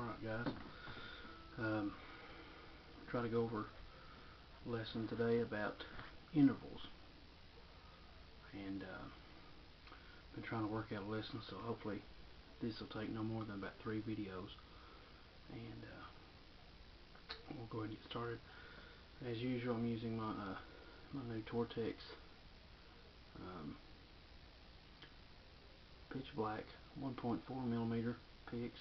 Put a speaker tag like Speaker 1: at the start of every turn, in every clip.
Speaker 1: Alright guys, um, try to go over lesson today about intervals. And uh, been trying to work out a lesson so hopefully this will take no more than about three videos. And uh, we'll go ahead and get started. As usual I'm using my uh, my new Tortex um, pitch black 1.4 millimeter picks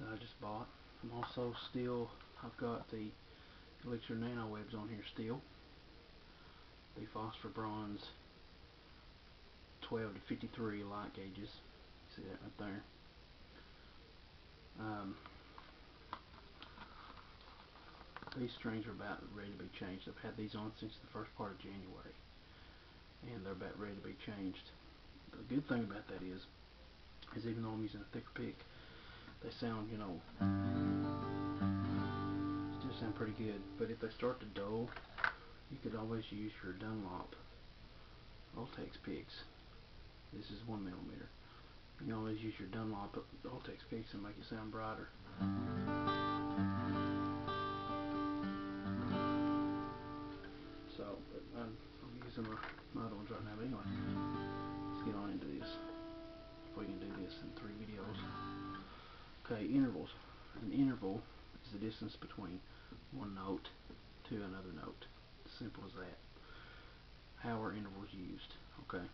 Speaker 1: that I just bought. I'm also still, I've got the Elixir Nano Webs on here still. The Phosphor Bronze 12 to 53 light gauges. See that right there. Um, these strings are about ready to be changed. I've had these on since the first part of January. And they're about ready to be changed. The good thing about that is, is even though I'm using a thicker pick, they sound, you know, still sound pretty good. But if they start to dull, you could always use your Dunlop Ultex picks. This is one millimeter. You can always use your Dunlop Ultex picks and make it sound brighter. So, I'm, I'm using my, my other ones right now. But anyway, let's get on into this. If we can do this in three videos. Okay, intervals. An interval is the distance between one note to another note. Simple as that. How are intervals used? Okay.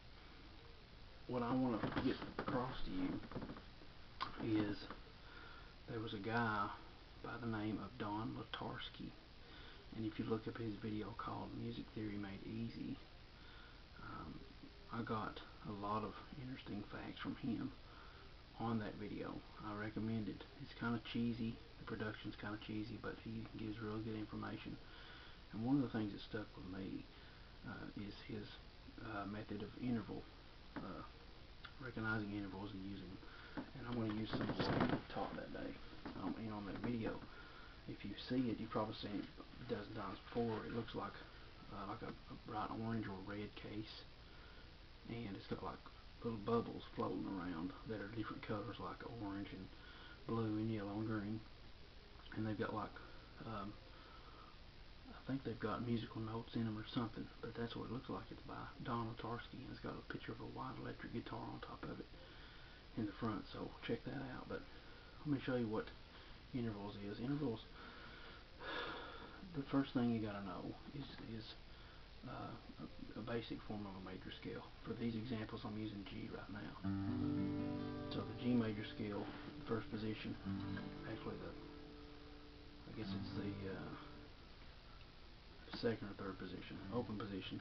Speaker 1: What I want to get across to you is there was a guy by the name of Don Latarski and if you look up his video called Music Theory Made Easy um, I got a lot of interesting facts from him on that video. I recommend it. It's kind of cheesy. The production's kind of cheesy, but he gives really good information. And one of the things that stuck with me uh, is his uh, method of interval, uh, recognizing intervals and using them. And I'm going to use some of what he taught that day um, and on that video. If you see it, you've probably seen it a dozen times before. It looks like uh, like a, a bright orange or red case, and it's got like little bubbles floating around that are different colors like orange and blue and yellow and green. And they've got like um, I think they've got musical notes in them or something but that's what it looks like. It's by Don Latarski and it's got a picture of a white electric guitar on top of it in the front so check that out. But let me show you what intervals is. Intervals the first thing you gotta know is, is uh, a, basic form of a major scale. For these examples I'm using G right now. So the G major scale, first position, actually the, I guess it's the uh, second or third position, open position.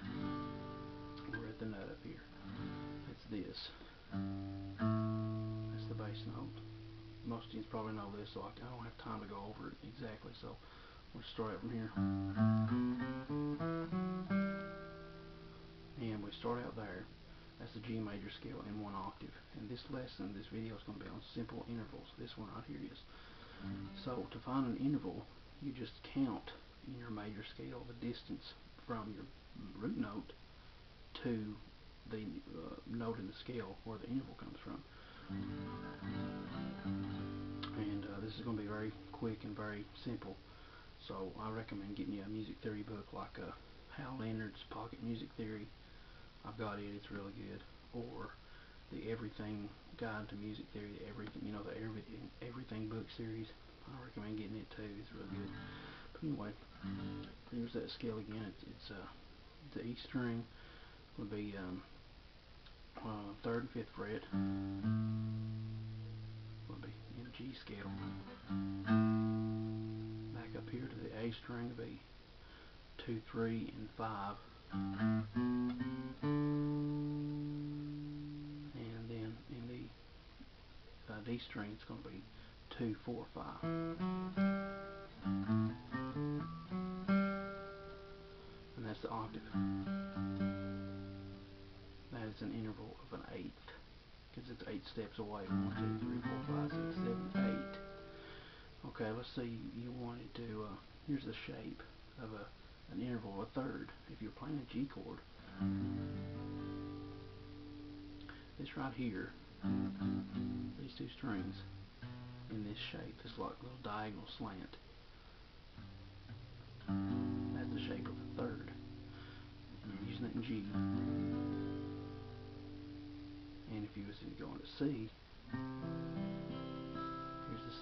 Speaker 1: We're at the nut up here. It's this. That's the bass note. Most of you probably know this, so I don't have time to go over it exactly, so we'll start from here. And we start out there. That's the G major scale in one octave. And this lesson, this video is going to be on simple intervals. This one right here is. So to find an interval, you just count in your major scale the distance from your root note to the uh, note in the scale where the interval comes from. And uh, this is going to be very quick and very simple. So I recommend getting you a music theory book like uh, Hal Leonard's Pocket Music Theory. I've got it, it's really good. Or the Everything Guide to Music Theory, the everything, you know, the Everything, Everything book series. I recommend getting it too, it's really good. But anyway, here's that scale again. It's, it's uh, the E string would be um, uh, third and fifth fret. Would be in G scale up here to the A string of a 2, 3, and 5. And then in the uh, D string it's going to be 2, 4, 5. And that's the octave. That is an interval of an eighth. Because it's eight steps away. 1, 2, 3, 4, 5, 6, 7, 8. Okay, let's say you wanted to, uh, here's the shape of a an interval, a third. If you're playing a G chord, this right here, these two strings in this shape, this like little diagonal slant. That's the shape of a third. I'm using it in G. And if you was going to C,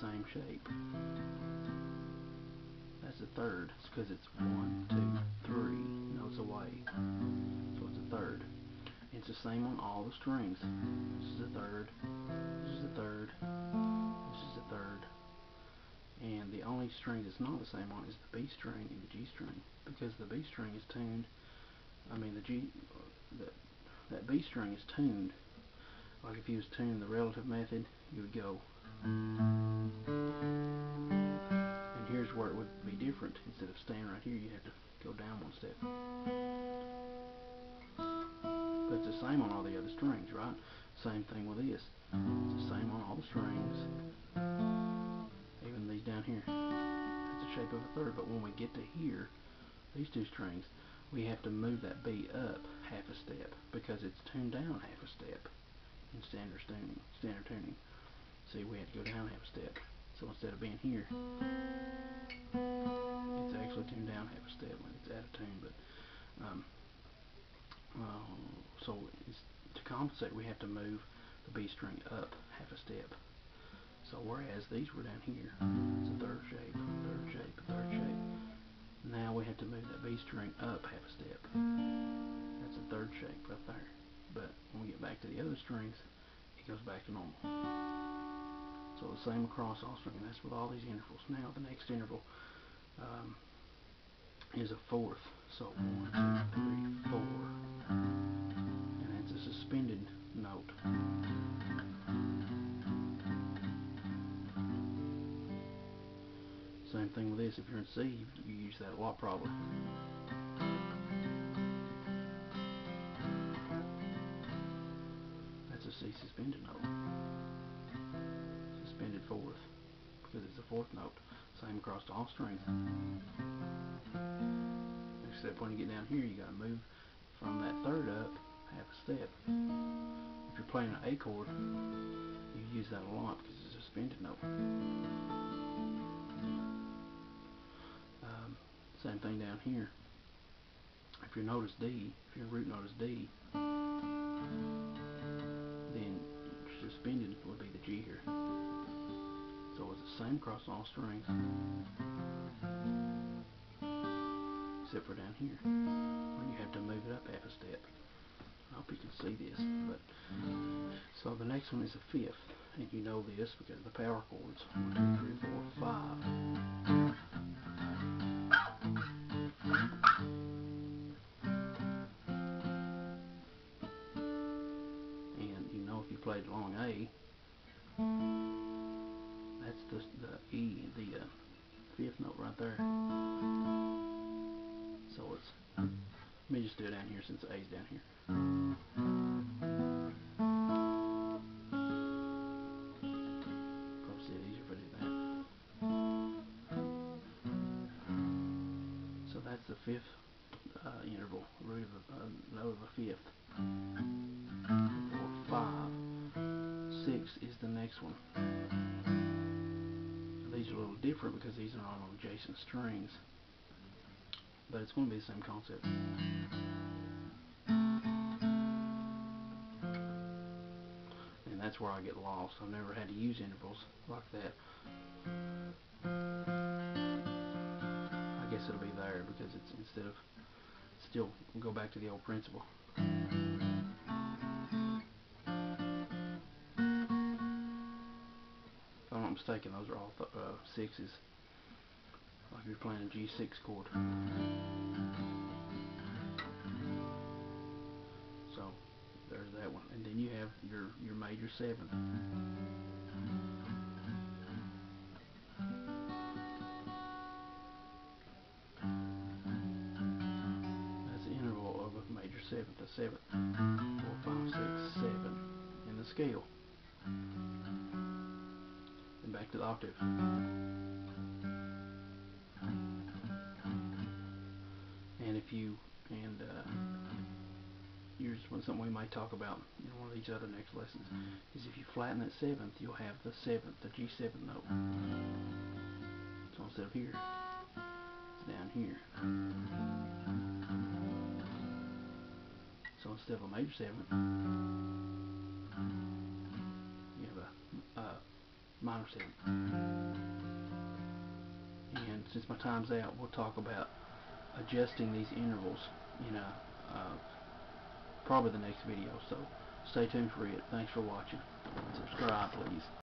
Speaker 1: same shape. That's the third. It's because it's one, two, three notes away. So it's a third. It's the same on all the strings. This is a third. This is a third. This is a third. And the only string that's not the same on is the B string and the G string because the B string is tuned. I mean the G, that that B string is tuned. Like if you was tuning the relative method, you would go. And here's where it would be different. Instead of staying right here, you have to go down one step. But it's the same on all the other strings, right? Same thing with this. It's the same on all the strings. Even these down here. It's the shape of a third. But when we get to here, these two strings, we have to move that B up half a step because it's tuned down half a step in standard tuning. Standard tuning. See, we had to go down half a step. So instead of being here, it's actually tuned down half a step when it's out of tune. But um, uh, so to compensate, we have to move the B string up half a step. So whereas these were down here, it's a third shape, third shape, third shape. Now we have to move that B string up half a step. That's a third shape right there. But when we get back to the other strings, it goes back to normal. So the same across all strings. That's with all these intervals. Now the next interval um, is a fourth. So one, two, three, four. And it's a suspended note. Same thing with this. If you're in C, you, you use that a lot probably. That's a C suspended note. Fourth note. Same across all strings. Except when you get down here, you got to move from that third up half a step. If you're playing an A chord, you use that a lot because it's a suspended note. Um, same thing down here. If your note is D, if your root note is D, then suspended would be the G here. So it's the same across all strings, except for down here, you have to move it up half a step. I hope you can see this. But so the next one is a fifth, and you know this because of the power chords. One, two, three, four, five. And you know if you played long A, that's the the E, the uh, fifth note right there. So it's let me just do it down here since the A's down here. Probably see it easier if I do that. So that's the fifth uh, interval, root of a uh, note of a fifth. Four, five. Six is the next one. A little different because these are not on adjacent strings. But it's going to be the same concept. And that's where I get lost. I've never had to use intervals like that. I guess it'll be there because it's instead of still go back to the old principle. Not mistaken, those are all uh, sixes. Like you're playing a G6 chord. So there's that one, and then you have your your major seventh. That's the interval of a major seventh, a seventh, four, five, six, seven in the scale. To the octave. And if you and uh, here's something we might talk about in one of these other next lessons is if you flatten that seventh, you'll have the seventh, the G7 note. So instead of here, it's down here. So instead of a major seventh, minor seventh. And since my time's out, we'll talk about adjusting these intervals in a, uh, probably the next video. So stay tuned for it. Thanks for watching. Subscribe, please.